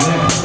Yeah.